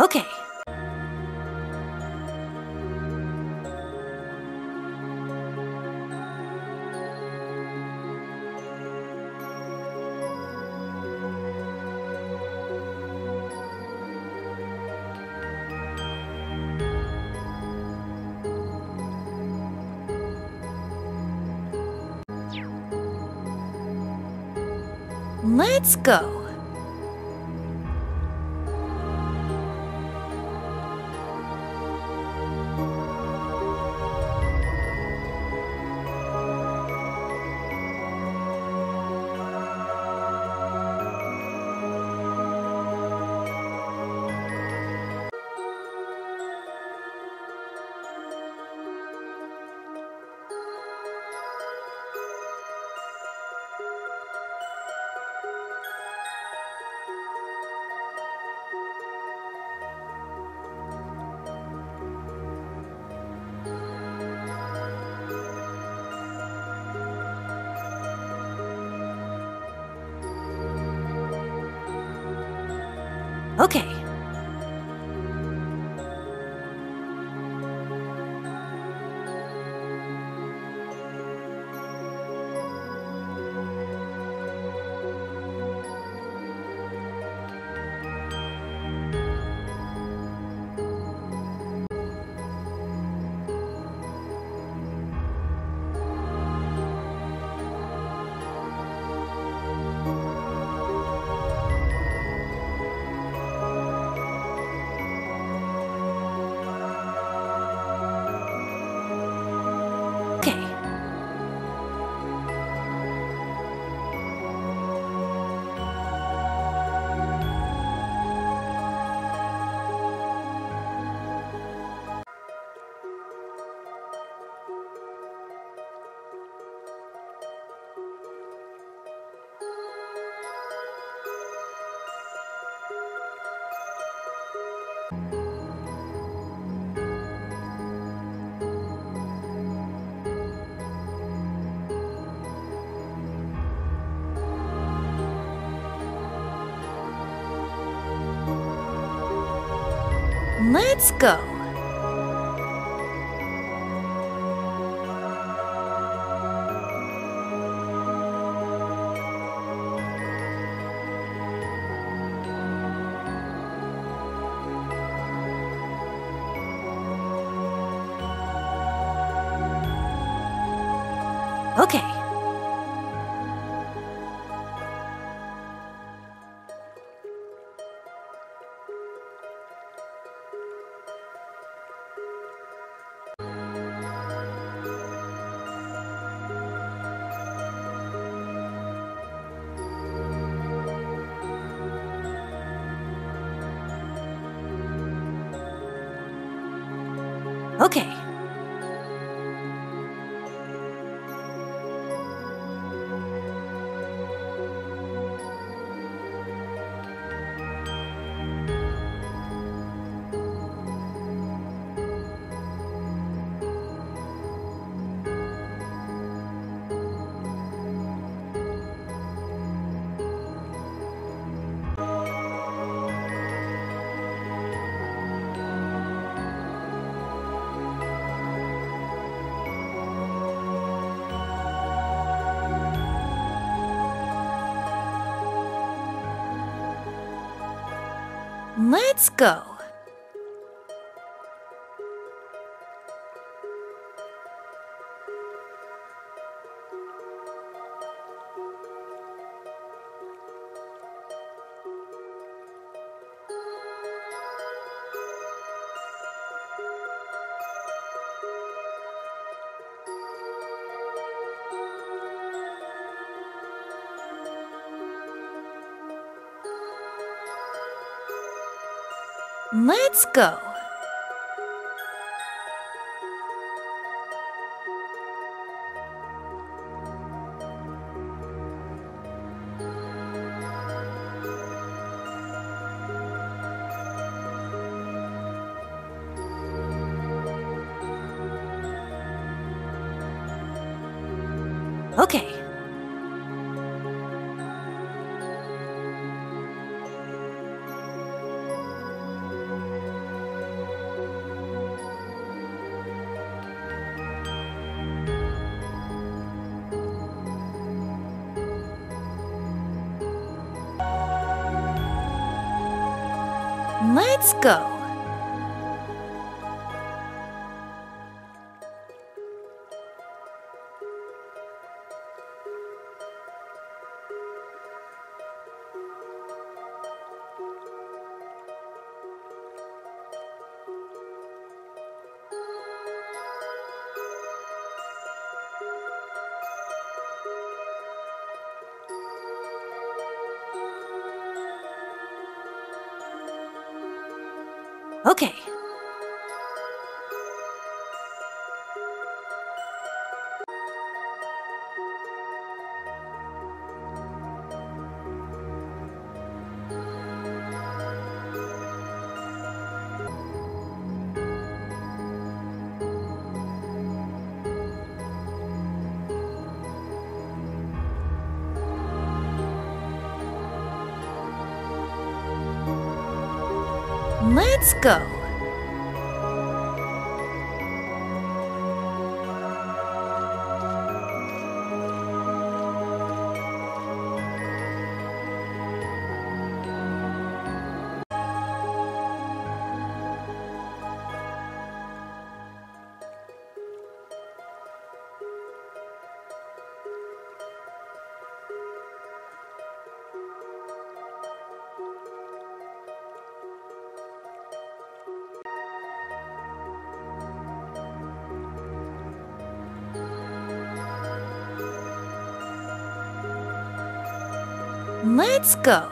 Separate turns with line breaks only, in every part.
Okay. Let's go. Okay. Let's go. Let's go. Let's go. Let's go. Okay. Let's go. Let's go.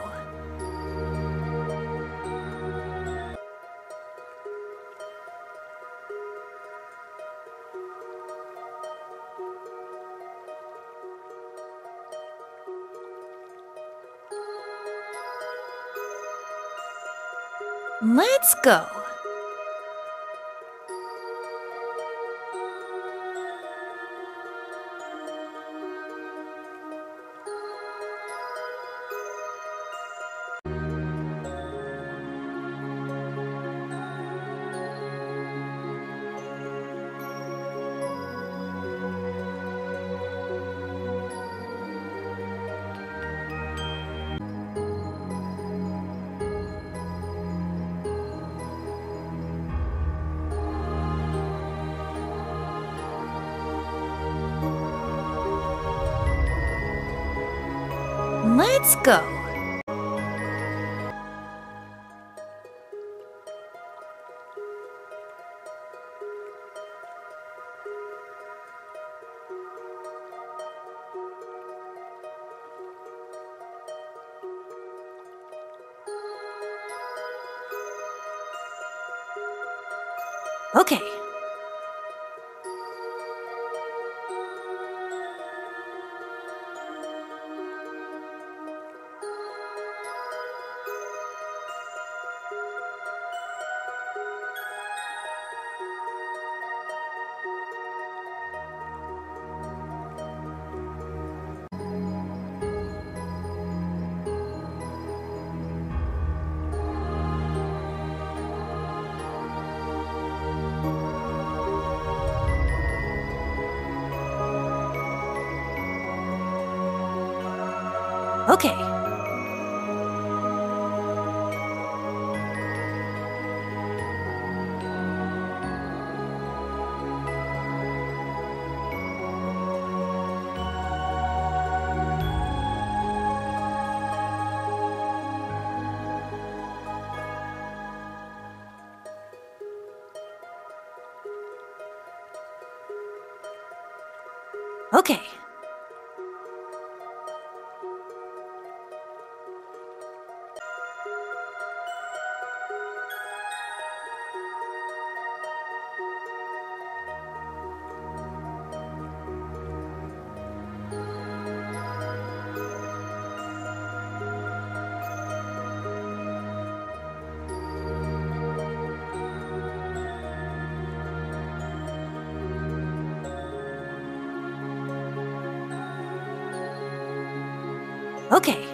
Let's go. Let's go. Okay. Okay. Okay.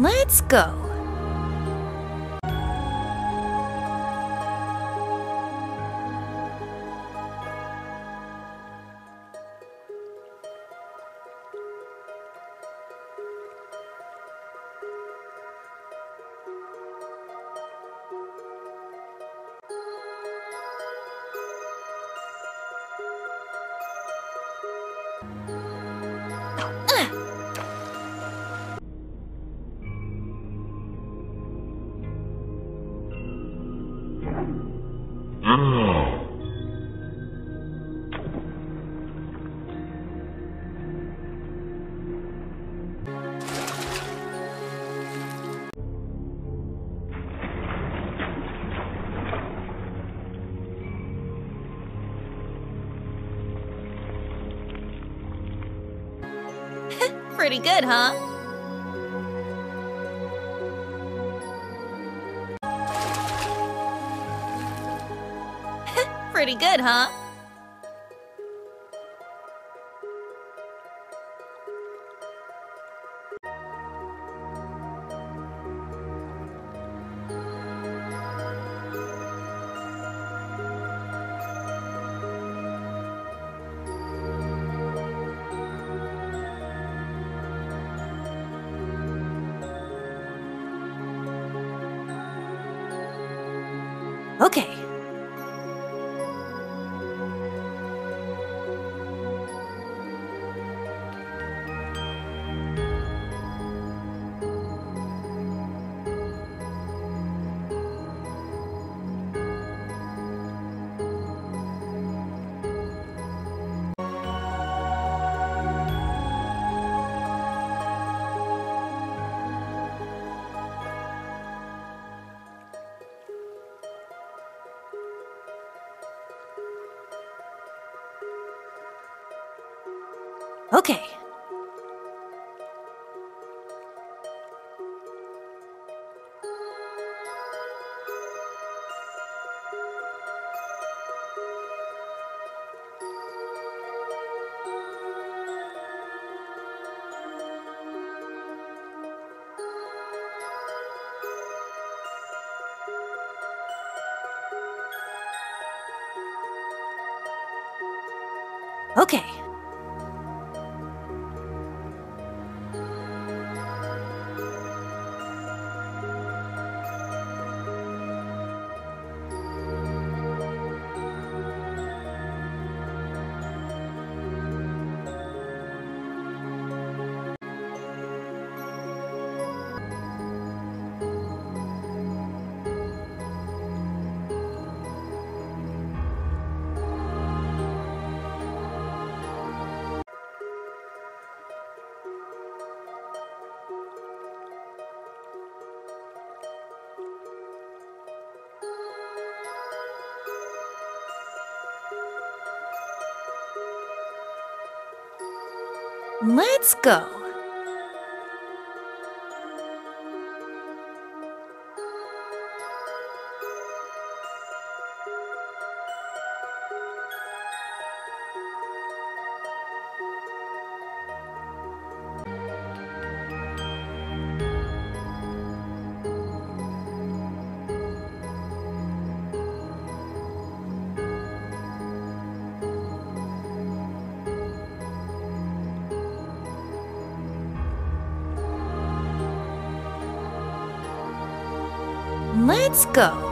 Let's go. Pretty good, huh? Pretty good, huh? Okay. Okay. Let's go. Let's go.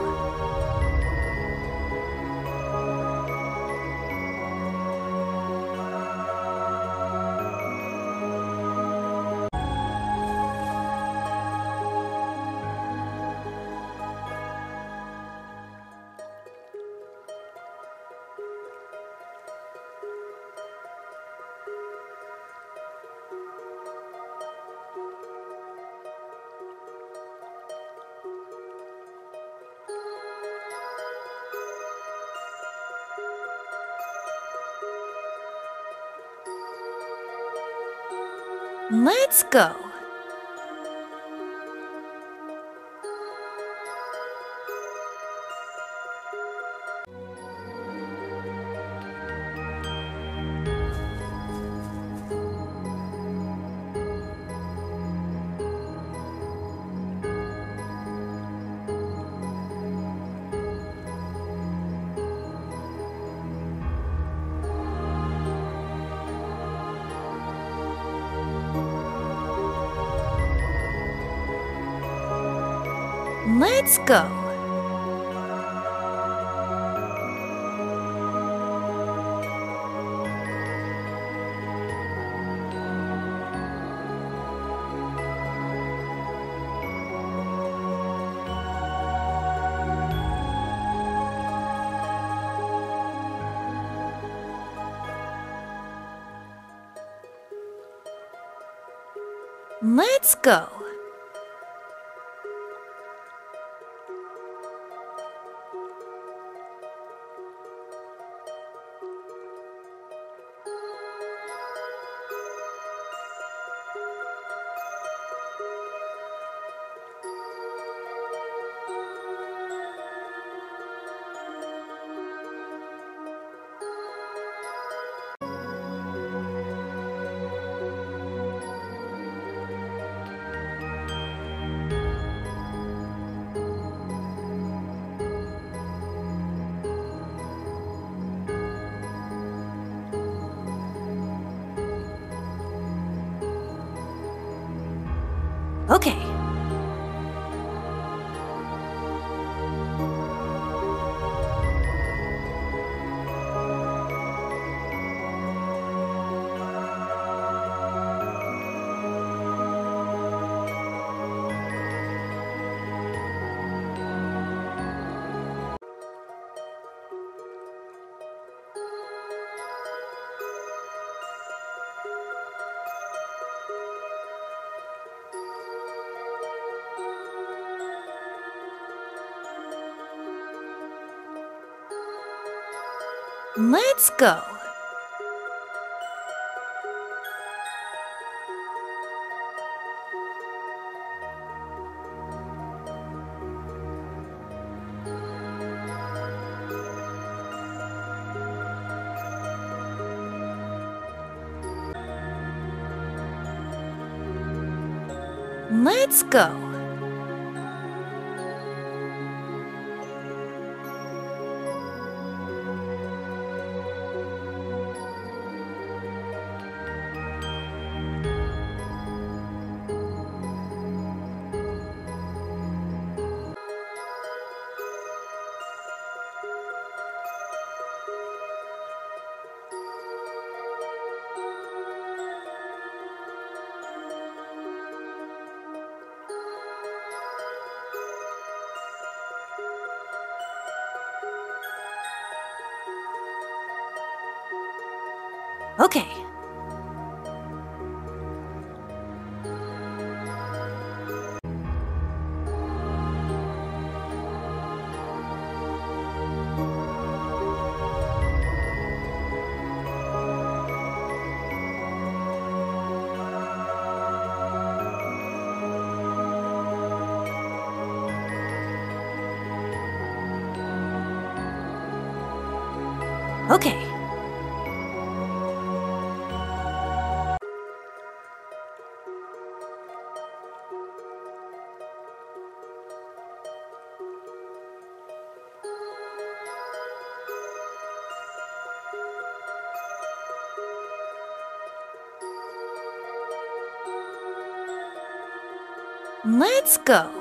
Let's go. Let's go. Let's go. Okay. Let's go. Let's go. Okay. Okay. Let's go.